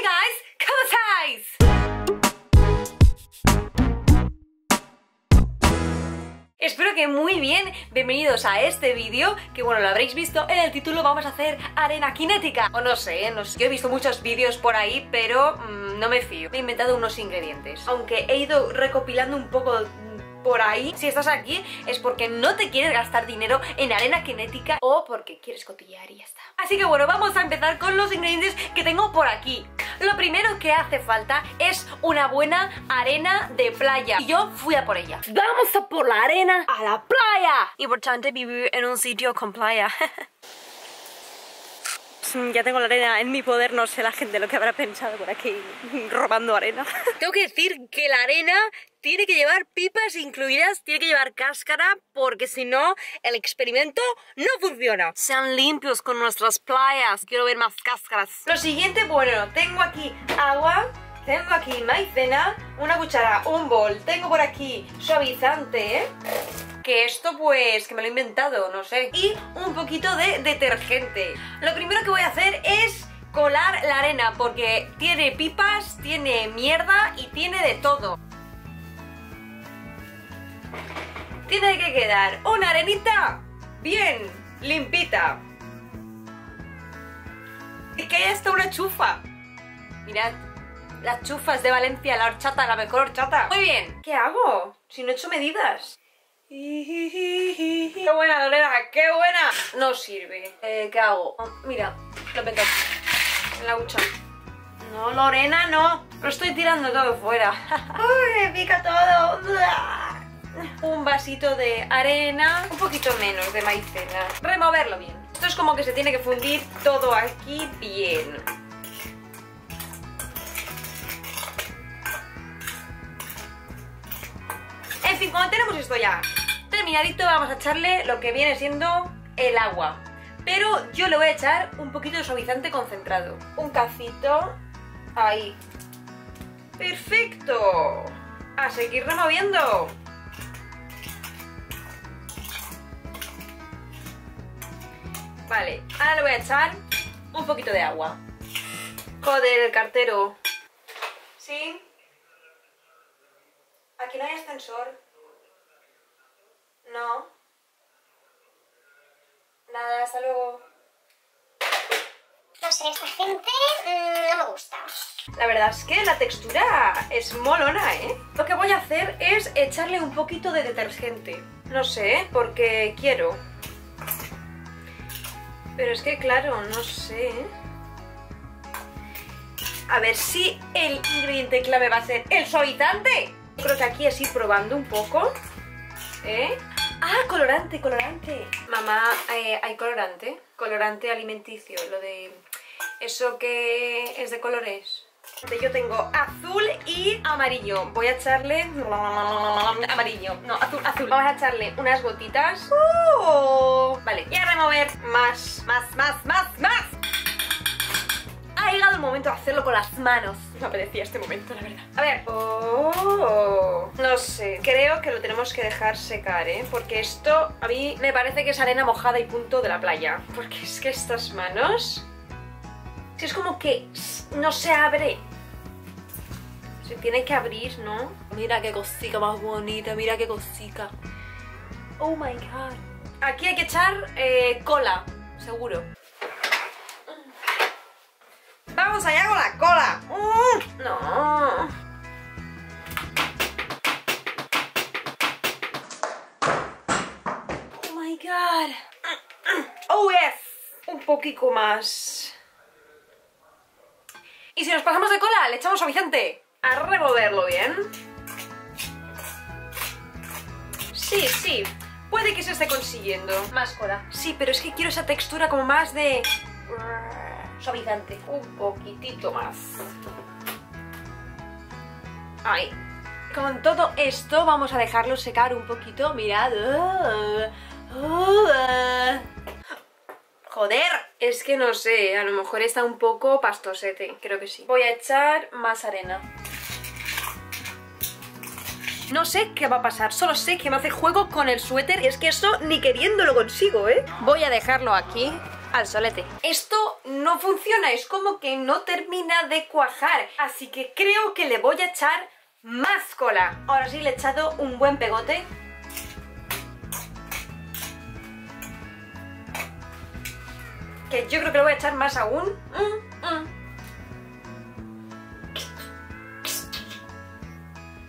Hey guys, ¿cómo estáis? Espero que muy bien, bienvenidos a este vídeo Que bueno, lo habréis visto en el título Vamos a hacer arena cinética O no sé, no sé. yo he visto muchos vídeos por ahí Pero mm, no me fío Me he inventado unos ingredientes Aunque he ido recopilando un poco por ahí, si estás aquí, es porque no te quieres gastar dinero en arena cinética o porque quieres cotillear y ya está. Así que bueno, vamos a empezar con los ingredientes que tengo por aquí. Lo primero que hace falta es una buena arena de playa. Y yo fui a por ella. ¡Vamos a por la arena a la playa! Importante vivir en un sitio con playa. ya tengo la arena en mi poder, no sé la gente lo que habrá pensado por aquí robando arena. Tengo que decir que la arena tiene que llevar pipas incluidas, tiene que llevar cáscara, porque si no, el experimento no funciona. Sean limpios con nuestras playas, quiero ver más cáscaras. Lo siguiente, bueno, tengo aquí agua, tengo aquí maicena, una cuchara, un bol, tengo por aquí suavizante, ¿eh? Que esto pues que me lo he inventado, no sé. Y un poquito de detergente. Lo primero que voy a hacer es colar la arena porque tiene pipas, tiene mierda y tiene de todo. Tiene que quedar una arenita bien limpita. Y que hay hasta una chufa. Mirad, las chufas de Valencia, la horchata, la mejor horchata. Muy bien. ¿Qué hago? Si no he hecho medidas. ¡Qué buena, Lorena! ¡Qué buena! No sirve. Eh, ¿Qué hago? Oh, mira, lo meto en la hucha. No, Lorena, no. Lo estoy tirando todo fuera. ¡Uy, me pica todo! Un vasito de arena, un poquito menos de maicena. Removerlo bien. Esto es como que se tiene que fundir todo aquí bien. En fin, cuando tenemos esto ya terminadito, vamos a echarle lo que viene siendo el agua. Pero yo le voy a echar un poquito de suavizante concentrado. Un cacito. Ahí. ¡Perfecto! A seguir removiendo. Vale, ahora le voy a echar un poquito de agua. Joder, el cartero. ¿Sí? Aquí no hay ascensor. No. Nada, hasta luego. No sé, esta gente mm, no me gusta. La verdad es que la textura es molona, ¿eh? Lo que voy a hacer es echarle un poquito de detergente. No sé, porque quiero. Pero es que, claro, no sé. A ver si el ingrediente clave va a ser el suavizante. Creo que aquí así probando un poco. ¿Eh? Ah, colorante, colorante. Mamá, eh, ¿hay colorante? Colorante alimenticio, lo de... Eso que es de colores. Yo tengo azul y amarillo. Voy a echarle... Amarillo. No, azul, azul. Vamos a echarle unas gotitas. ¡Oh! Vale, y a remover más, más, más, más, más. Llegado el momento de hacerlo con las manos. Me apetecía este momento, la verdad. A ver. Oh, no sé. Creo que lo tenemos que dejar secar, ¿eh? Porque esto a mí me parece que es arena mojada y punto de la playa. Porque es que estas manos... Si es como que no se abre. Se tiene que abrir, ¿no? Mira qué cosica más bonita, mira qué cosica. Oh my god. Aquí hay que echar eh, cola, seguro. ¡Vamos allá con la cola! Mm, no. Oh my god. Oh yes. Un poquito más. Y si nos pasamos de cola, le echamos suavizante. A removerlo bien. Sí, sí. Puede que se esté consiguiendo. Más cola. Sí, pero es que quiero esa textura como más de suavizante. Un poquitito más. Ahí. Con todo esto vamos a dejarlo secar un poquito. Mirad. Joder, es que no sé, a lo mejor está un poco pastosete, creo que sí. Voy a echar más arena. No sé qué va a pasar, solo sé que me hace juego con el suéter y es que eso ni queriendo lo consigo, ¿eh? Voy a dejarlo aquí al solete. Esto no funciona, es como que no termina de cuajar, así que creo que le voy a echar más cola. Ahora sí le he echado un buen pegote. Que yo creo que le voy a echar más aún. Mm, mm.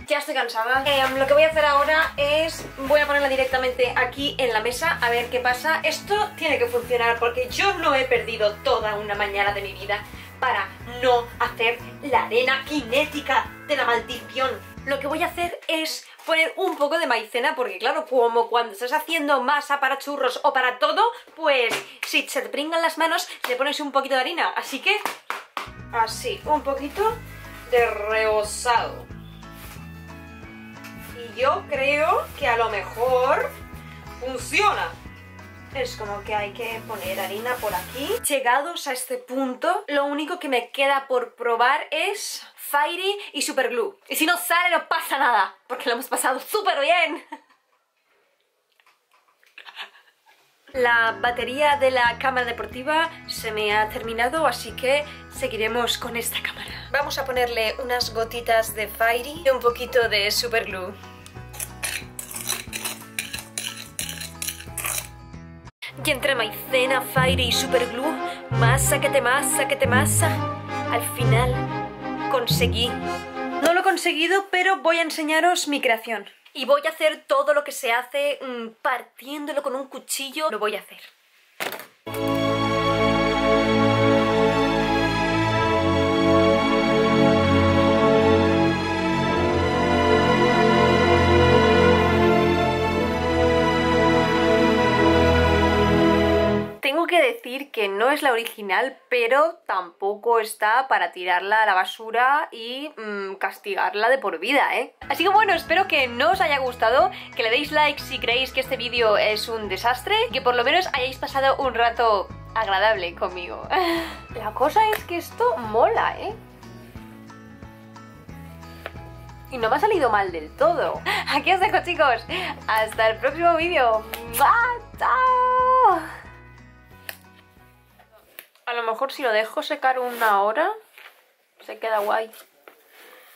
Ya estoy cansada. Em, lo que voy a hacer ahora es, voy a ponerla directamente aquí en la mesa a ver qué pasa. Esto tiene que funcionar porque yo no he perdido toda una mañana de mi vida para no hacer la arena cinética de la maldición. Lo que voy a hacer es poner un poco de maicena porque claro, como cuando estás haciendo masa para churros o para todo, pues si se te pringan las manos le pones un poquito de harina. Así que, así, un poquito de rebosado yo creo que a lo mejor funciona. Es como que hay que poner harina por aquí. Llegados a este punto, lo único que me queda por probar es Fairy y Superglue. Y si no sale no pasa nada, porque lo hemos pasado súper bien. La batería de la cámara deportiva se me ha terminado, así que seguiremos con esta cámara. Vamos a ponerle unas gotitas de Fairy y un poquito de Superglue. Y entre maicena, fire y superglue, masa que te masa, que te masa, al final conseguí. No lo he conseguido, pero voy a enseñaros mi creación. Y voy a hacer todo lo que se hace mm, partiéndolo con un cuchillo. Lo voy a hacer. Que no es la original, pero tampoco está para tirarla a la basura y mm, castigarla de por vida, ¿eh? Así que bueno, espero que no os haya gustado, que le deis like si creéis que este vídeo es un desastre, que por lo menos hayáis pasado un rato agradable conmigo. La cosa es que esto mola, ¿eh? Y no me ha salido mal del todo. Aquí os dejo, chicos. Hasta el próximo vídeo. ¡Chao! A lo mejor si lo dejo secar una hora, se queda guay.